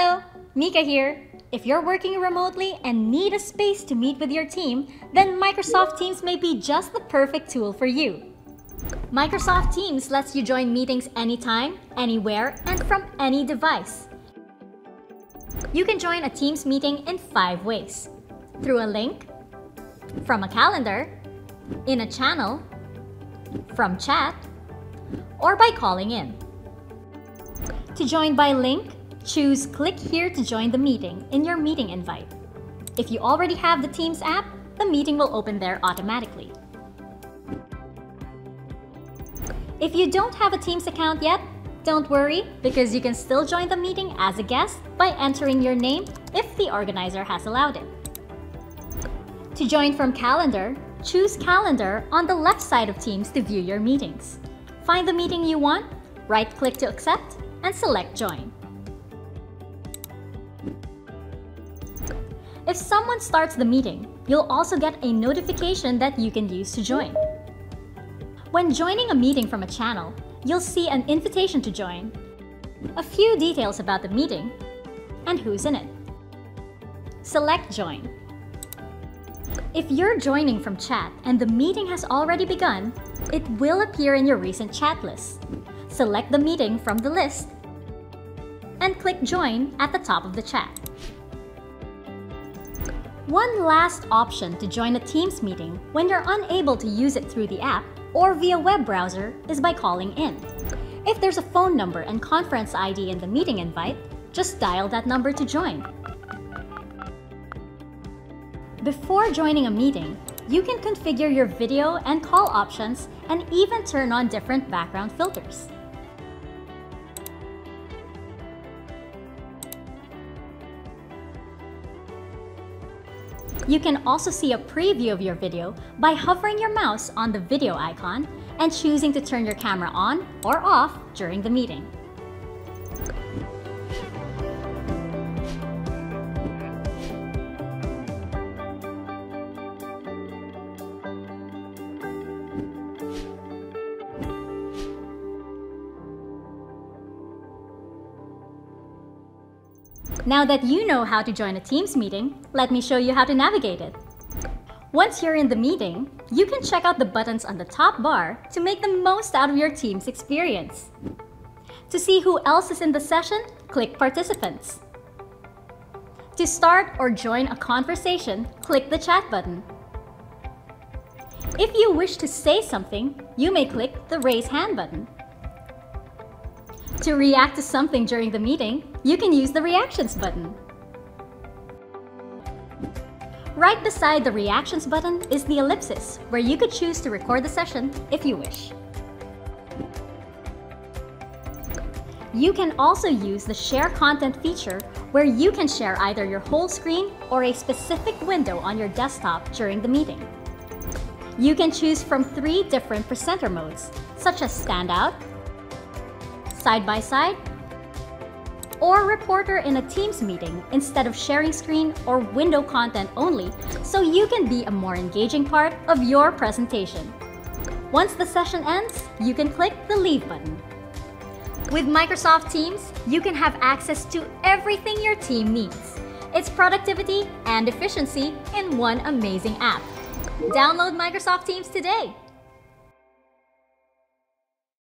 Hello, Mika here. If you're working remotely and need a space to meet with your team, then Microsoft Teams may be just the perfect tool for you. Microsoft Teams lets you join meetings anytime, anywhere, and from any device. You can join a Teams meeting in five ways. Through a link, from a calendar, in a channel, from chat, or by calling in. To join by link, choose Click here to join the meeting in your meeting invite. If you already have the Teams app, the meeting will open there automatically. If you don't have a Teams account yet, don't worry because you can still join the meeting as a guest by entering your name if the organizer has allowed it. To join from Calendar, choose Calendar on the left side of Teams to view your meetings. Find the meeting you want, right-click to accept, and select Join. If someone starts the meeting, you'll also get a notification that you can use to join. When joining a meeting from a channel, you'll see an invitation to join, a few details about the meeting, and who's in it. Select Join. If you're joining from chat and the meeting has already begun, it will appear in your recent chat list. Select the meeting from the list and click Join at the top of the chat. One last option to join a Teams meeting when you're unable to use it through the app or via web browser is by calling in. If there's a phone number and conference ID in the meeting invite, just dial that number to join. Before joining a meeting, you can configure your video and call options and even turn on different background filters. You can also see a preview of your video by hovering your mouse on the video icon and choosing to turn your camera on or off during the meeting. Now that you know how to join a Teams meeting, let me show you how to navigate it. Once you're in the meeting, you can check out the buttons on the top bar to make the most out of your Teams experience. To see who else is in the session, click Participants. To start or join a conversation, click the chat button. If you wish to say something, you may click the Raise Hand button. To react to something during the meeting, you can use the Reactions button. Right beside the Reactions button is the ellipsis, where you could choose to record the session if you wish. You can also use the Share Content feature, where you can share either your whole screen or a specific window on your desktop during the meeting. You can choose from three different presenter modes, such as Standout, Side by Side, or reporter in a Teams meeting instead of sharing screen or window content only so you can be a more engaging part of your presentation. Once the session ends, you can click the Leave button. With Microsoft Teams, you can have access to everything your team needs. It's productivity and efficiency in one amazing app. Download Microsoft Teams today.